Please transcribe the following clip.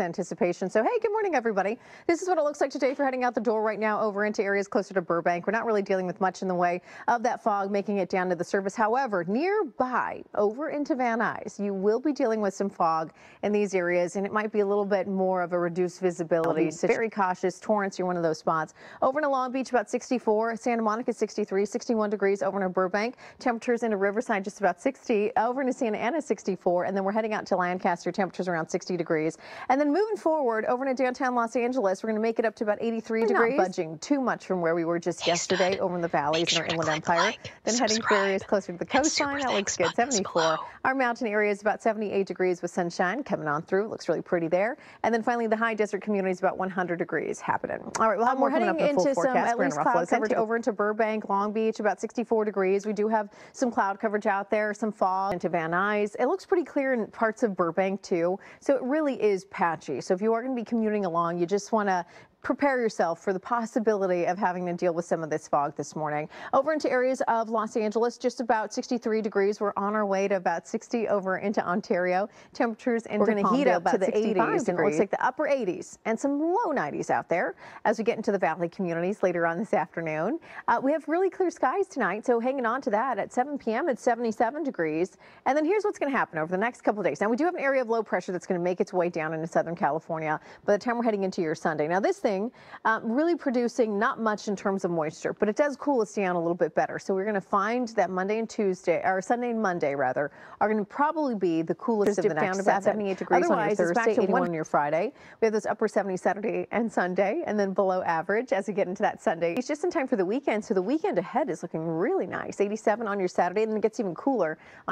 anticipation. So, hey, good morning, everybody. This is what it looks like today for heading out the door right now over into areas closer to Burbank. We're not really dealing with much in the way of that fog making it down to the surface. However, nearby over into Van Nuys, you will be dealing with some fog in these areas, and it might be a little bit more of a reduced visibility. Um, so, very cautious. Torrance, you're one of those spots. Over in Long Beach, about 64. Santa Monica, 63. 61 degrees over in Burbank. Temperatures into Riverside, just about 60. Over into Santa Ana, 64. And then we're heading out to Lancaster, temperatures around 60 degrees. And then then moving forward over to downtown Los Angeles, we're going to make it up to about 83 we're degrees. Not budging too much from where we were just yesterday over in the valleys in our Inland Empire. Like, then heading for areas closer to the coastline. That looks good. 74. Our mountain area is about 78 degrees with sunshine coming on through. Looks really pretty there. And then finally, the high desert community is about 100 degrees happening. All right, we'll have um, more coming up in the full forecast. Some, at least cloud coverage over into Burbank, Long Beach, about 64 degrees. We do have some cloud coverage out there, some fog into Van Nuys. It looks pretty clear in parts of Burbank too. So it really is patchy. So if you are going to be commuting along, you just want to prepare yourself for the possibility of having to deal with some of this fog this morning. Over into areas of Los Angeles, just about 63 degrees. We're on our way to about 60 over into Ontario. Temperatures into We're going to heat up to the 80s degrees. and it looks like the upper 80s and some low 90s out there as we get into the valley communities later on this afternoon. Uh, we have really clear skies tonight, so hanging on to that at 7 p.m. it's 77 degrees. And then here's what's going to happen over the next couple of days. Now we do have an area of low pressure that's going to make its way down into Southern California by the time we're heading into your Sunday. Now this thing morning, um, really producing not much in terms of moisture, but it does cool us down a little bit better. So we're going to find that Monday and Tuesday, or Sunday and Monday rather, are going to probably be the coolest of the next down about 78 degrees Otherwise, on your Thursday, 81 on your Friday. We have those upper 70 Saturday and Sunday, and then below average as we get into that Sunday. It's just in time for the weekend, so the weekend ahead is looking really nice. 87 on your Saturday, and then it gets even cooler